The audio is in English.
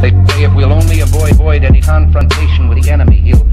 They say if we'll only avoid, avoid any confrontation with the enemy, he'll